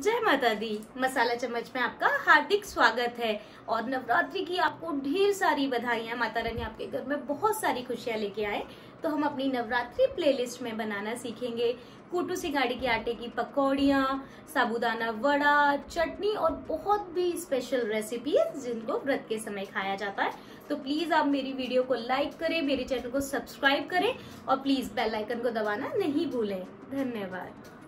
जय माता दी। मसाला चम्मच में आपका हार्दिक स्वागत है। और नवरात्रि की आपको ढेर सारी बधाइयाँ। माता रानी आपके घर में बहुत सारी खुशियाँ लेके आए। तो हम अपनी नवरात्रि प्लेलिस्ट में बनाना सीखेंगे। कूटू सिंगाड़ी के आटे की पकौड़ियाँ, साबुदाना वड़ा, चटनी और बहुत भी स्पेशल रेसिपी जिनको व्रत के समय खाया जाता है। तो प्लीज़ आप मेरी वीडियो को लाइक करें, मेरे चैनल को सब्सक्राइब करें और प्लीज़ बेल आइकन को दबाना नहीं भूलें। धन्यवाद।